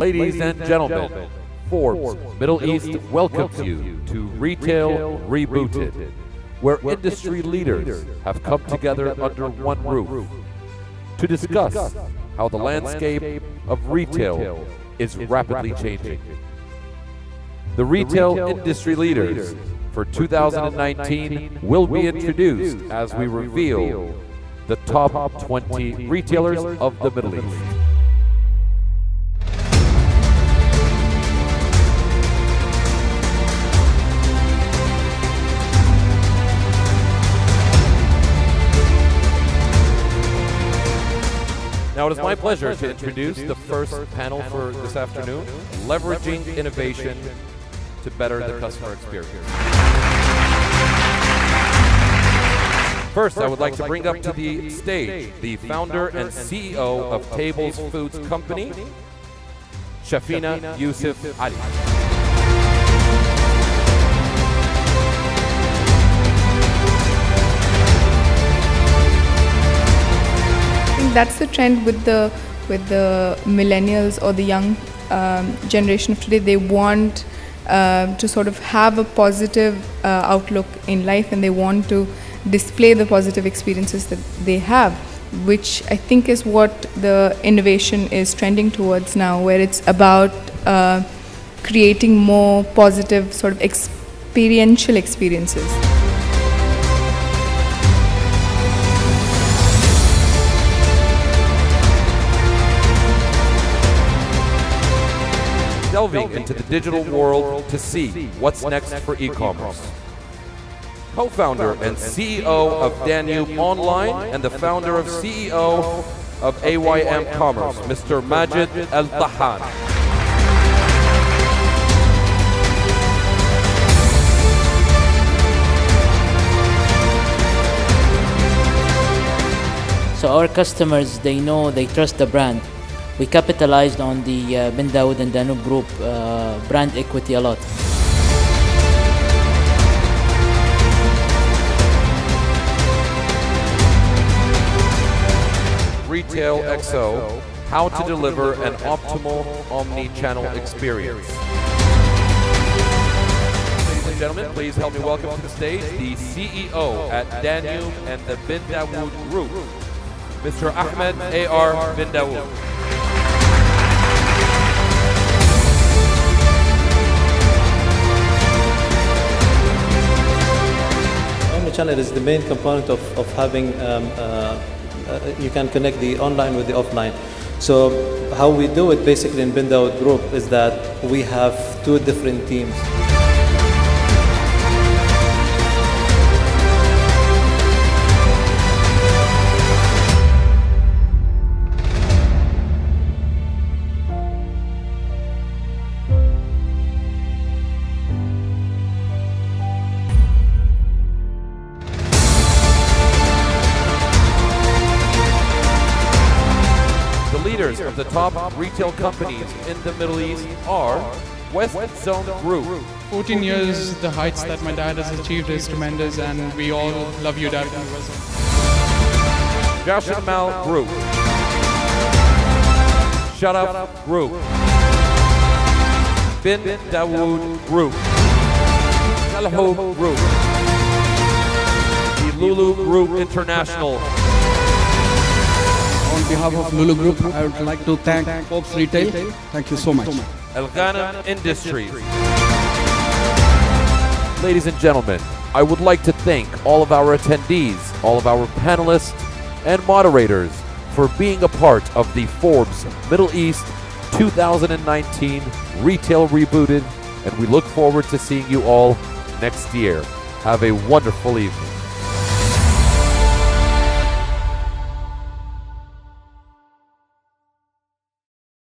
Ladies and gentlemen, Forbes Middle East welcomes you to Retail Rebooted, where industry leaders have come together under one roof to discuss how the landscape of retail is rapidly changing. The retail industry leaders for 2019 will be introduced as we reveal the top 20 retailers of the Middle East. Now it is my pleasure to introduce the first panel for this afternoon, Leveraging Innovation to Better the Customer Experience. First, I would like to bring up to the stage the founder and CEO of Tablez Foods Company, Shafina Yusuf Ali. That's the trend with the with the millennials or the young um, generation of today. They want uh, to sort of have a positive uh, outlook in life, and they want to display the positive experiences that they have, which I think is what the innovation is trending towards now, where it's about uh, creating more positive sort of experiential experiences. Delving into the digital world to see what's next for e-commerce. Co-founder and CEO of Danube Online and the founder of CEO of AYM Commerce, Mr. Majid Al-Tahan. So our customers, they know, they trust the brand. We capitalized on the uh, Dawood and Danube Group uh, brand equity a lot. Retail XO, how to deliver an optimal omni-channel experience. Ladies and gentlemen, please help me welcome to the stage the CEO at Danube and the Bin Dawood Group, Mr. Ahmed A.R. Bin Dawood. Omnichannel is the main component of, of having, um, uh, uh, you can connect the online with the offline. So how we do it basically in Bin Dawood Group is that we have two different teams. The top retail companies in the Middle East are West Zone Group, 14 years, the heights that my dad has achieved is tremendous, and we all love you, Dad. Jashanmal Group, Shut Up Group, Bin Dawood Group, Salho Group, the Lulu Group International, On behalf of Lulu Group, I would like to thank Forbes Retail. Thank you so much. Al Industries. Ladies and gentlemen, I would like to thank all of our attendees, all of our panelists, and moderators for being a part of the Forbes Middle East 2019 Retail Rebooted, and we look forward to seeing you all next year. Have a wonderful evening.